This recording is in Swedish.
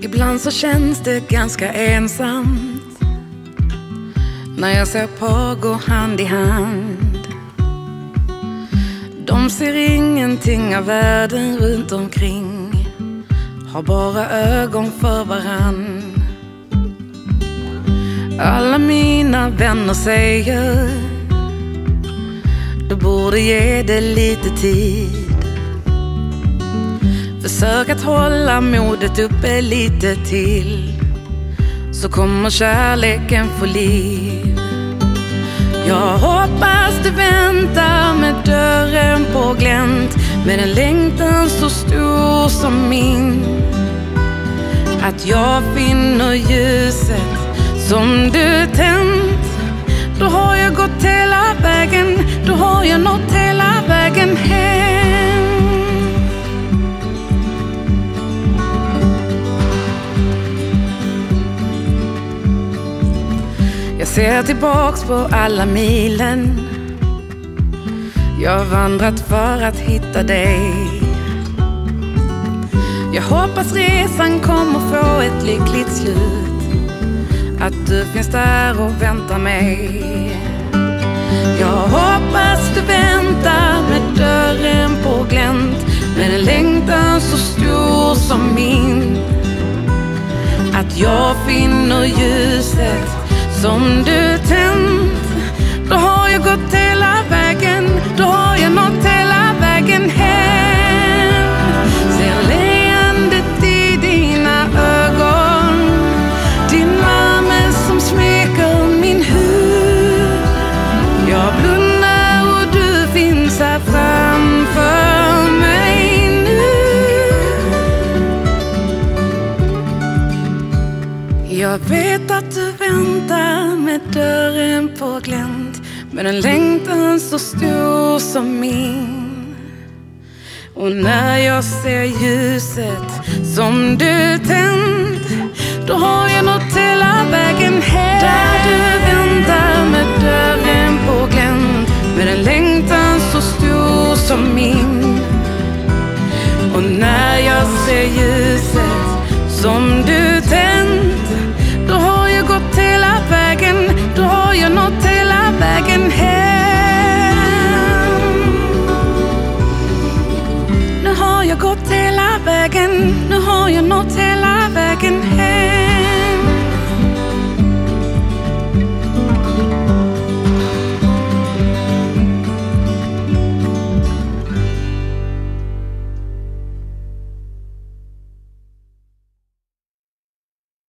Ibland så känns det ganska ensamt när jag ser par gå hand i hand. De ser ingenting av världen runt omkring har bara ögon för varann. Alla mina vänner säger du borde ge det lite tid. Försök att hålla modet uppe lite till så kommer kärleken få liv. Jag hoppas du väntar med dörren på glänt med en längtan så stor som min. Att jag finner ljuset som du tänt. Jag ser tillbaks på alla milen jag har vandrat för att hitta dig. Jag hoppas resan kommer få ett lyckligt slut. Att du finns där och väntar mig. Jag hoppas du väntar med dörren på glänt. Med en längtan så stor som min. Att jag finner ljuset som du tänt. Då har jag gått hela vägen, Jag vet att du väntar med dörren på glänt med en längtan så stor som min. Och när jag ser ljuset som du tänt då har Nu har